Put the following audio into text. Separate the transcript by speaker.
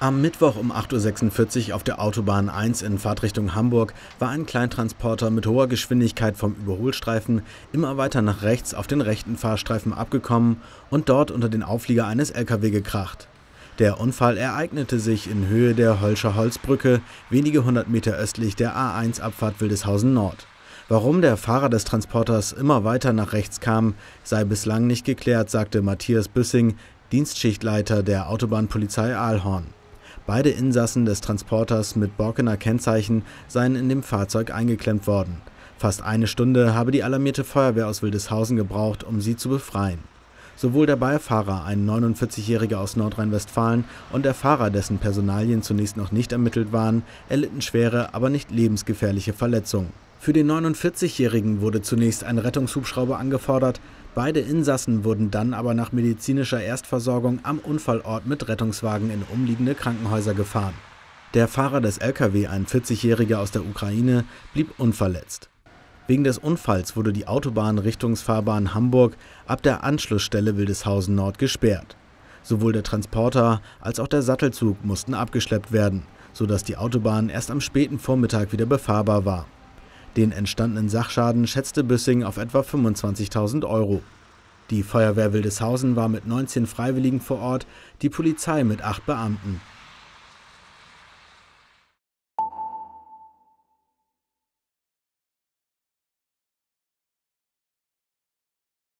Speaker 1: Am Mittwoch um 8.46 Uhr auf der Autobahn 1 in Fahrtrichtung Hamburg war ein Kleintransporter mit hoher Geschwindigkeit vom Überholstreifen immer weiter nach rechts auf den rechten Fahrstreifen abgekommen und dort unter den Auflieger eines LKW gekracht. Der Unfall ereignete sich in Höhe der Holscher Holzbrücke, wenige hundert Meter östlich der A1-Abfahrt Wildeshausen Nord. Warum der Fahrer des Transporters immer weiter nach rechts kam, sei bislang nicht geklärt, sagte Matthias Büssing, Dienstschichtleiter der Autobahnpolizei Aalhorn. Beide Insassen des Transporters mit Borkener Kennzeichen seien in dem Fahrzeug eingeklemmt worden. Fast eine Stunde habe die alarmierte Feuerwehr aus Wildeshausen gebraucht, um sie zu befreien. Sowohl der Beifahrer, ein 49-Jähriger aus Nordrhein-Westfalen, und der Fahrer, dessen Personalien zunächst noch nicht ermittelt waren, erlitten schwere, aber nicht lebensgefährliche Verletzungen. Für den 49-Jährigen wurde zunächst ein Rettungshubschrauber angefordert, beide Insassen wurden dann aber nach medizinischer Erstversorgung am Unfallort mit Rettungswagen in umliegende Krankenhäuser gefahren. Der Fahrer des LKW, ein 40-Jähriger aus der Ukraine, blieb unverletzt. Wegen des Unfalls wurde die Autobahn Richtungsfahrbahn Hamburg ab der Anschlussstelle Wildeshausen Nord gesperrt. Sowohl der Transporter als auch der Sattelzug mussten abgeschleppt werden, sodass die Autobahn erst am späten Vormittag wieder befahrbar war. Den entstandenen Sachschaden schätzte Büssing auf etwa 25.000 Euro. Die Feuerwehr Wildeshausen war mit 19 Freiwilligen vor Ort, die Polizei mit acht Beamten.